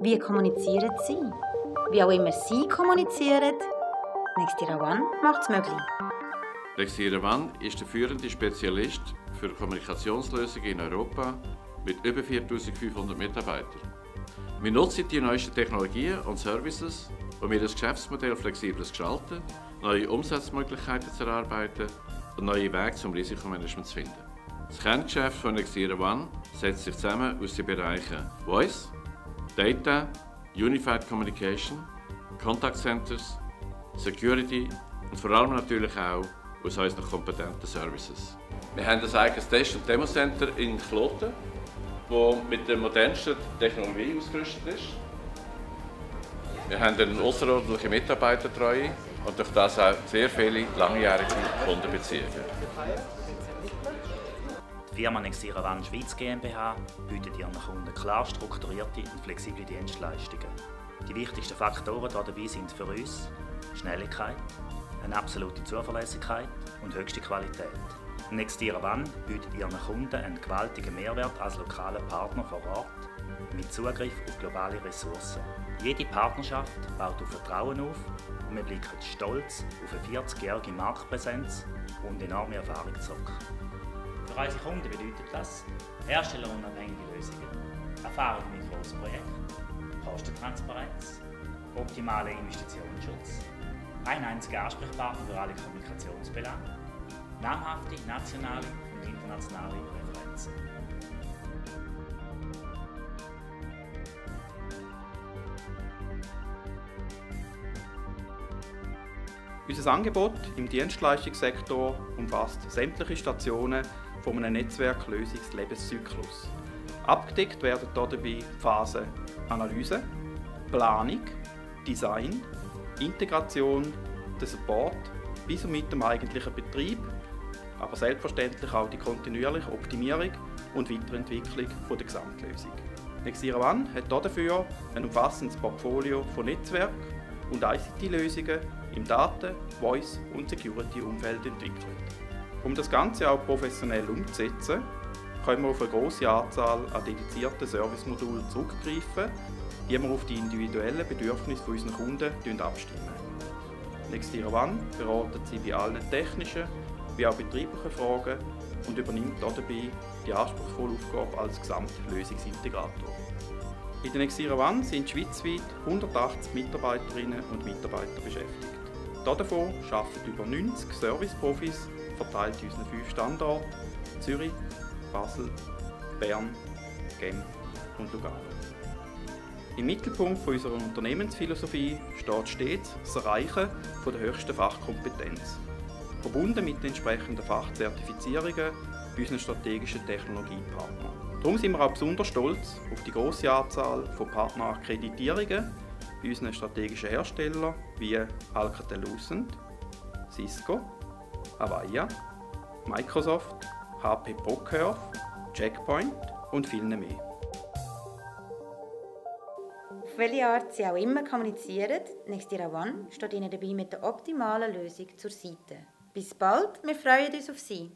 Wie kommunizieren Sie? Wie auch immer Sie kommunizieren, Nextira One macht es möglich. Nextira One ist der führende Spezialist für Kommunikationslösungen in Europa mit über 4500 Mitarbeitern. Wir nutzen die neuesten Technologien und Services, um ihr Geschäftsmodell flexibel zu gestalten, neue Umsatzmöglichkeiten zu erarbeiten und neue Wege zum Risikomanagement zu finden. Das Kerngeschäft von Nextira One setzt sich zusammen aus den Bereichen Voice, Data, Unified Communication, Contact Centers, Security und vor allem natürlich auch aus unseren kompetenten Services. Wir haben ein eigenes Test- und Democenter in Kloten, das mit der modernsten Technologie ausgerüstet ist. Wir haben eine außerordentliche Mitarbeitertreue und durch das auch sehr viele langjährige Kundenbeziehungen. Die Firma Nexira One Schweiz GmbH bietet ihren Kunden klar strukturierte und flexible Dienstleistungen. Die wichtigsten Faktoren dabei sind für uns Schnelligkeit, eine absolute Zuverlässigkeit und höchste Qualität. Nextira One bietet ihren Kunden einen gewaltigen Mehrwert als lokaler Partner vor Ort mit Zugriff auf globale Ressourcen. Jede Partnerschaft baut auf Vertrauen auf und wir blicken stolz auf eine 40-jährige Marktpräsenz und enorme Erfahrung zurück. Für unsere Kunden bedeutet das herstellerunabhängige Lösungen, Erfahrung mit großen Projekten, Kostentransparenz, optimaler Investitionsschutz, ein einziger Ansprechpartner für alle Kommunikationsbelange, namhafte nationale und internationale Referenzen. Unser Angebot im Dienstleistungssektor umfasst sämtliche Stationen von einem Netzwerklösungslebenszyklus. Abgedeckt werden dabei Phasen Analyse, Planung, Design, Integration, der Support bis und mit dem eigentlichen Betrieb, aber selbstverständlich auch die kontinuierliche Optimierung und Weiterentwicklung der Gesamtlösung. Nexira One hat dafür ein umfassendes Portfolio von Netzwerk- und ICT-Lösungen im Daten-, Voice- und Security-Umfeld entwickelt. Um das Ganze auch professionell umzusetzen, können wir auf eine grosse Anzahl an dedizierten Servicemodulen zurückgreifen, die wir auf die individuellen Bedürfnisse unserer Kunden abstimmen. Nextira One beratet sie bei allen technischen wie auch betrieblichen Fragen und übernimmt dabei die anspruchsvolle Aufgabe als Gesamtlösungsintegrator. In der Nexira One sind schweizweit 180 Mitarbeiterinnen und Mitarbeiter beschäftigt. Davon arbeiten über 90 Serviceprofis verteilt in unseren fünf Standorten Zürich, Basel, Bern, Genf und Lugano. Im Mittelpunkt unserer Unternehmensphilosophie steht stets das Erreichen der höchsten Fachkompetenz, verbunden mit den entsprechenden Fachzertifizierungen bei unseren strategischen Technologiepartnern. Darum sind wir auch besonders stolz auf die große Anzahl von Partnerakkreditierungen bei unseren strategischen Herstellern wie Alcatel-Lucent, Cisco, Avaya, Microsoft, HP ProCurve, Checkpoint und vielen mehr. Auf welche Art Sie auch immer kommunizieren, Nextira One steht Ihnen dabei mit der optimalen Lösung zur Seite. Bis bald, wir freuen uns auf Sie.